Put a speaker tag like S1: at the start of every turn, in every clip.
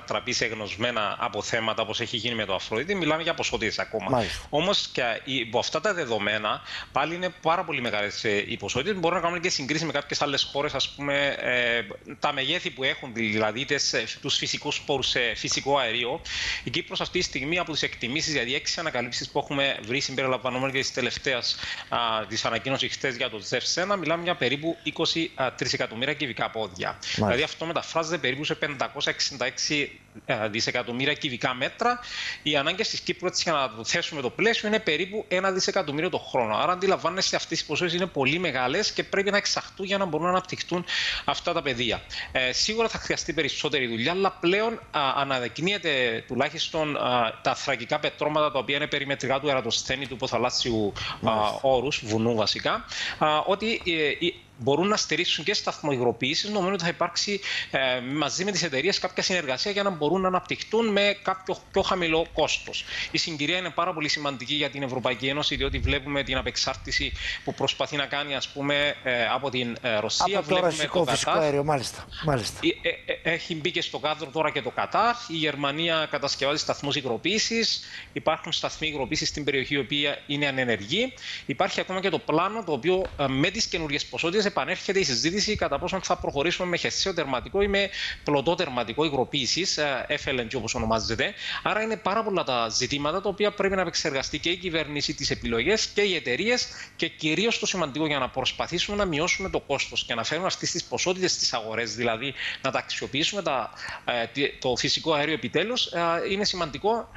S1: τραπεί σε γνωσμένα αποθέματα όπως έχει γίνει με το Αφροδίτη, μιλάμε για ποσότητε ακόμα. Όμως και υπό αυτά τα δεδομένα, πάλι είναι πάρα πολύ μεγάλες οι ποσότητες. Μπορούμε να κάνουμε και συγκρίσει με κάποιες άλλες χώρες, ας πούμε, ε, τα μεγέθη που έχουν, δηλαδή τους φυσικούς πόρους σε φυσικό αέριο. Η Κύπρος αυτή τη στιγμή από τις εκτιμήσεις, δηλαδή έξι ανακαλύψεις που έχουμε βρει συμπεριλαμβανομένη και της τελευταίας της ανακοίνωσης χθες για το ΖΕΦ 1, μιλάμε για περίπου 23 εκατομμύρια κυβικά πόδια. Μάλιστα. Δηλαδή αυτό μεταφράζεται περίπου σε 566 ε, δισεκατομμύρια κυβικά μέτρα. Οι ανάγκες της Κύπρου, έτσι για να το θέσουμε το πλαίσιο, είναι περίπου ένα δισεκατομμύριο το χρόνο. Άρα, αντιλαμβάνεστε, αυτές οι ποσότητε είναι πολύ μεγάλες και πρέπει να εξαχθούν για να μπορούν να αναπτυχθούν αυτά τα πεδία. Ε, σίγουρα θα χρειαστεί περισσότερη δουλειά, αλλά πλέον α, αναδεικνύεται τουλάχιστον α, τα θρακικά πετρώματα τα οποία είναι περιμετρικά του ερατοσθένη του υποθαλάσσιου όρους, βουνού βασικά, α, ότι ε, μπορούν να στηρίξουν και σταθμό υγροποίηση. Νομίζω ότι θα υπάρξει ε, μαζί με τις εταιρείες κάποια συνεργασία για να μπορούν να αναπτυχθούν με κάποιο πιο χαμηλό κόστος. Η συγκυρία είναι πάρα πολύ σημαντική για την Ευρωπαϊκή Ένωση, διότι βλέπουμε την απεξάρτηση που προσπαθεί να κάνει ας πούμε, ε, από την ε, Ρωσία.
S2: Από το ρωσικό φυσικό αέριο, μάλιστα. μάλιστα.
S1: Ε, έχει μπει και στο κάδρο τώρα και το Κατάρ. Η Γερμανία κατασκευάζει σταθμούς υγροποίησης. Υπάρχουν σταθμοί υγροποίησης στην περιοχή η οποία είναι ανενεργή. Υπάρχει ακόμα και το πλάνο το οποίο με τις καινούριες ποσότητες επανέρχεται η συζήτηση κατά πόσο θα προχωρήσουμε με χερσαίο τερματικό ή με πλωτό τερματικό υγροποίησης, ε, FLNG όπως ονομάζεται. Άρα είναι πάρα πολλά τα ζητήματα τα οποία πρέπει να επεξεργαστεί και η κυβέρνηση, τις επιλογές και οι εταιρείες και κυρίως το σημαντικό για να προσπαθήσουμε να μειώσουμε το κόστος και να φέρουμε αυτές τις ποσότητες στις αγορές, δηλαδή να τα αξιοποιήσουμε τα, ε, το φυσικό αέριο επιτέλους, ε, είναι σημαντικό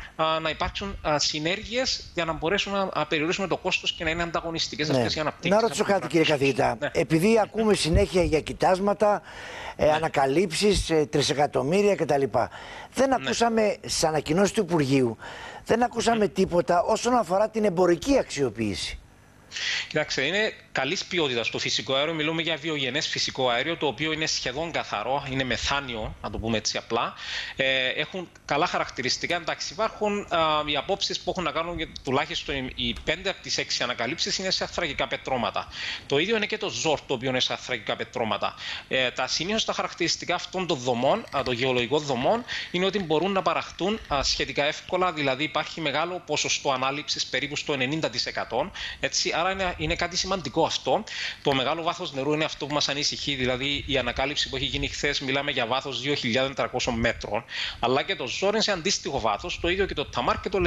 S1: να υπάρξουν συνέργειες για να μπορέσουμε να περιορίσουμε το κόστος και να είναι ανταγωνιστικές
S2: ναι.
S1: αυτές οι αναπτύξεις.
S2: Να ρωτήσω κάτι, κύριε καθηγητά. Ναι. Επειδή ακούμε συνέχεια για κοιτάσματα, ε, ναι. ανακαλύψεις, ε, τρισεκατομμύρια κτλ. Δεν ναι. ακούσαμε στι ανακοινώσεις του Υπουργείου, δεν ακούσαμε τίποτα όσον αφορά την εμπορική αξιοποίηση.
S1: Κοιτάξτε, είναι καλής ποιότητας το φυσικό αέριο. Μιλούμε για βιογενές φυσικό αέριο, το οποίο είναι σχεδόν καθαρό, είναι μεθάνιο, να το πούμε έτσι απλά. Ε, έχουν καλά χαρακτηριστικά. Εντάξει, υπάρχουν α, οι απόψεις που έχουν να κάνουν τουλάχιστον οι πέντε από τις έξι ανακαλύψεις είναι σε αθραγικά πετρώματα. Το ίδιο είναι και το ζόρ, το οποίο είναι σε αθραγικά πετρώματα. Ε, τα συνήθως τα χαρακτηριστικά αυτών των δομών, α, των γεωλογικών δομών, είναι ότι μπορούν να παραχτούν α, σχετικά εύκολα, δηλαδή υπάρχει μεγάλο ποσοστό ανάληψης περίπου στο 90%. Έτσι, άρα είναι, είναι κάτι σημαντικό αυτό. Το μεγάλο βάθος νερού είναι αυτό που μας ανησυχεί, δηλαδή η ανακάλυψη που έχει γίνει χθες, μιλάμε για βάθος 2.400 μέτρων, αλλά και το Ζόρεν σε αντίστοιχο βάθος, το ίδιο και το Ταμάρ και το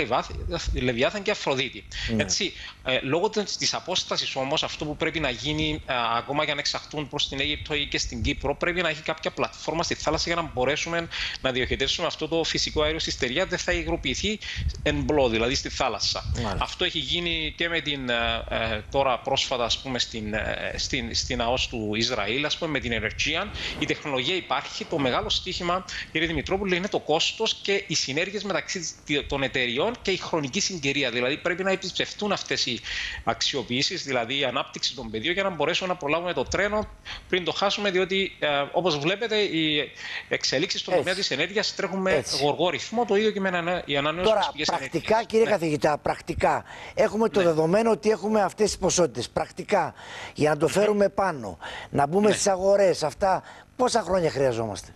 S1: Λεβιάθαν και Αφροδίτη. Ναι. Έτσι, ε, λόγω της απόστασης όμως, αυτό που πρέπει να γίνει ε, ακόμα για να εξαχθούν προς την Αίγυπτο ή και στην Κύπρο, πρέπει να έχει κάποια πλατφόρμα στη θάλασσα για να μπορέσουμε να διοχετεύσουμε αυτό το φυσικό αέριο στη στεριά, δεν θα υγροποιηθεί εν μπλό, δηλαδή στη θάλασσα. Αυτό έχει γίνει και με την ε, ε τώρα πρόσφατα, ας πούμε, στην, ε, στην, στην ΑΟΣ του Ισραήλ, ας πούμε, με την Energean. Η τεχνολογία υπάρχει. Το μεγάλο στίχημα, κύριε Δημητρόπουλο, είναι το κόστος και οι συνέργειες μεταξύ των εταιριών και η χρονική συγκυρία. Δηλαδή, πρέπει να επισκεφτούν αυτές οι αξιοποιήσεις, δηλαδή η ανάπτυξη των πεδίων, για να μπορέσουμε να προλάβουμε το τρένο πριν το χάσουμε, διότι ε, όπως βλέπετε, οι εξελίξεις στον τομέα της ενέργειας τρέχουν με Έτσι. γοργό ρυθμό, το ίδιο και με οι ανανεώσιμε
S2: πηγέ ενέργεια. Πρακτικά, κύριε ναι. καθηγητά, πρακτικά έχουμε το ναι. δεδομένο ότι έχουμε αυτές τις ποσότητες. Πρακτικά, για να το φέρουμε πάνω, να μπούμε ναι. στις αγορές, αυτά πόσα χρόνια χρειαζόμαστε;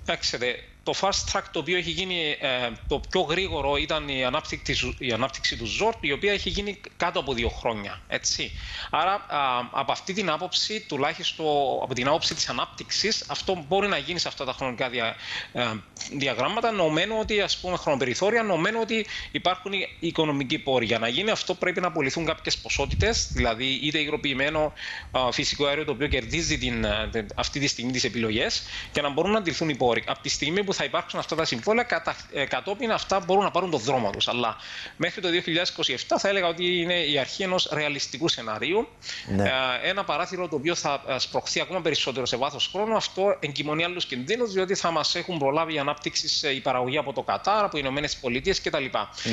S1: Κοιτάξτε, το fast track το οποίο έχει γίνει ε, το πιο γρήγορο ήταν η ανάπτυξη, η ανάπτυξη του Ζόρτ, η οποία έχει γίνει κάτω από δύο χρόνια. Έτσι. Άρα, α, από αυτή την άποψη, τουλάχιστον από την άποψη της ανάπτυξης, αυτό μπορεί να γίνει σε αυτά τα χρονικά δια, ε, διαγράμματα, νομένου ότι, ας πούμε, χρονοπεριθώρια, νομένου ότι υπάρχουν οι οικονομικοί πόροι. Για να γίνει αυτό πρέπει να απολυθούν κάποιες ποσότητες, δηλαδή είτε υγροποιημένο α, φυσικό αέριο το οποίο κερδίζει την, ε, αυτή τη στιγμή τις επιλογές και να μπορούν να αντιληφθούν οι πόροι. Από τη στιγμή που θα υπάρξουν αυτά τα συμβόλαια, κατα, ε, κατόπιν αυτά μπορούν να πάρουν τον δρόμο τους. Αλλά μέχρι το 2027 θα έλεγα ότι είναι η αρχή ενός ρεαλιστικού σενάριου. Ναι. Ε, ένα παράθυρο το οποίο θα ε, σπροχθεί ακόμα περισσότερο σε βάθος χρόνου. Αυτό εγκυμονεί άλλους κινδύνους, διότι θα μας έχουν προλάβει η ανάπτυξης η παραγωγή από το Κατάρ, από οι Ηνωμένες Πολιτείες κτλ.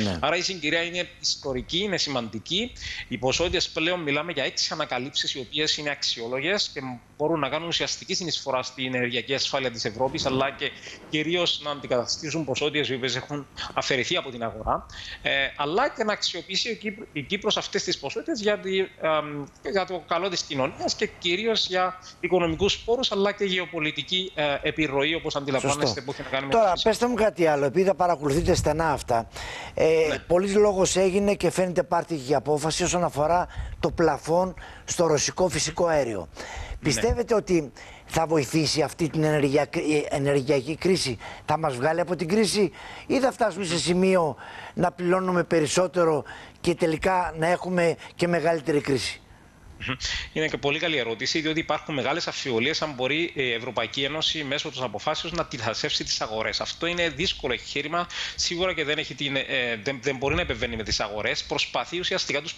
S1: Ναι. Άρα η συγκυρία είναι ιστορική, είναι σημαντική. Οι ποσότητες πλέον μιλάμε για έξι ανακαλύψεις, οι οποίες είναι αξιόλογες και μπορούν να κάνουν ουσιαστική συνεισφορά στην ενεργειακή ασφάλεια της Ευρώπης, αλλά και κυρίως κυρίω να αντικαταστήσουν ποσότητες οι οποίες έχουν αφαιρεθεί από την αγορά, ε, αλλά και να αξιοποιήσει η Κύπρος αυτές τις ποσότητες για, για, το καλό της κοινωνίας και κυρίως για οικονομικούς πόρους, αλλά και γεωπολιτική ε, επιρροή, όπως αντιλαμβάνεστε, που έχει να κάνει
S2: με Τώρα, πέστε μου κάτι άλλο, επειδή θα παρακολουθείτε στενά αυτά. Ε, ναι. Πολλή λόγος έγινε και φαίνεται πάρτι απόφαση όσον αφορά το πλαφόν στο ρωσικό φυσικό αέριο. Ναι. Πιστεύετε ότι θα βοηθήσει αυτή την ενεργειακή κρίση, θα μας βγάλει από την κρίση; Ή θα φτάσουμε σε σημείο να πληρώνουμε περισσότερο και τελικά να έχουμε και μεγαλύτερη κρίση;
S1: Είναι και πολύ καλή ερώτηση, διότι υπάρχουν μεγάλες αμφιβολίες αν μπορεί η Ευρωπαϊκή Ένωση μέσω των αποφάσεων να τυθασεύσει τις αγορές. Αυτό είναι δύσκολο εγχείρημα. Σίγουρα και δεν, έχει την, ε, δεν, δεν μπορεί να επεμβαίνει με τις αγορές. Προσπαθεί ουσιαστικά τους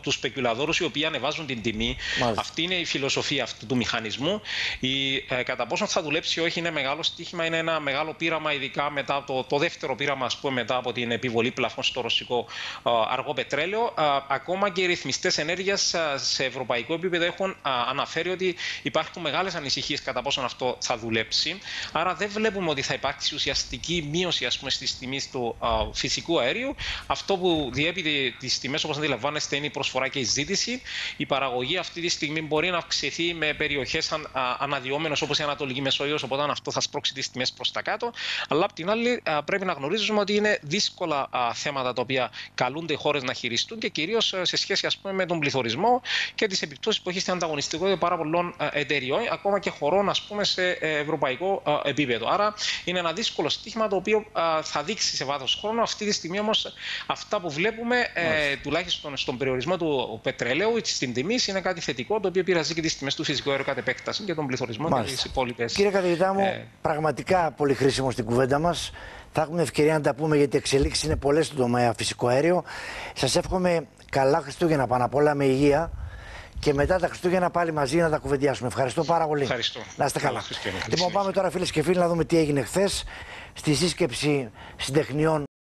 S1: τους σπεκουλαδόρου οι οποίοι ανεβάζουν την τιμή. Μάλιστα. Αυτή είναι η φιλοσοφία αυτού του μηχανισμού. Η, ε, κατά πόσο θα δουλέψει ή όχι είναι μεγάλο στοίχημα. Είναι ένα μεγάλο πείραμα, ειδικά μετά το, το δεύτερο πείραμα, ας πούμε, μετά από την επιβολή πλαφών στο ρωσικό ε, αργό πετρέλαιο. Ε, ακόμα και οι ρυθμιστές ενέργειας ε, σε ευρωπαϊκό επίπεδο έχουν αναφέρει ότι υπάρχουν μεγάλες ανησυχίες κατά πόσον αυτό θα δουλέψει. Άρα δεν βλέπουμε ότι θα υπάρξει ουσιαστική μείωση στις τιμές του φυσικού αερίου. Αυτό που διέπει τις τιμές, όπως αντιλαμβάνεστε, είναι η προσφορά και η ζήτηση. Η παραγωγή αυτή τη στιγμή μπορεί να αυξηθεί με περιοχές αναδυόμενες όπως η Ανατολική Μεσόγειος, οπότε αυτό θα σπρώξει τις τιμές προς τα κάτω. Αλλά απ' την άλλη, πρέπει να γνωρίζουμε ότι είναι δύσκολα θέματα τα οποία καλούνται οι χώρες να χειριστούν και κυρίως σε σχέση ας πούμε, με τον πληθωρισμό και τις επιπτώσεις που έχει στην ανταγωνιστικότητα πάρα πολλών ε, εταιριών, ακόμα και χωρών ας πούμε, σε ε, ευρωπαϊκό ε, επίπεδο. Άρα είναι ένα δύσκολο στίχημα το οποίο θα δείξει σε βάθος χρόνου. Αυτή τη στιγμή όμως αυτά που βλέπουμε, ε, τουλάχιστον στον περιορισμό του πετρελαίου, στην τιμή, είναι κάτι θετικό το οποίο πειραζεί και τις τιμές του φυσικού αερίου κατ' επέκταση και τον πληθωρισμό Μάλιστα. και τις υπόλοιπες.
S2: Κύριε καθηγητά μου, ε... πραγματικά πολύ χρήσιμο στην κουβέντα μας. Θα έχουμε ευκαιρία να τα πούμε γιατί οι εξελίξεις είναι πολλές στον τομέα φυσικό αέριο. Σας εύχομαι καλά Χριστούγεννα πάνω απ' όλα με υγεία και μετά τα Χριστούγεννα πάλι μαζί να τα κουβεντιάσουμε. Ευχαριστώ πάρα πολύ.
S1: Ευχαριστώ.
S2: Να είστε καλά. Λοιπόν, πάμε τώρα φίλες και φίλοι να δούμε τι έγινε χθες στη σύσκεψη συντεχνιών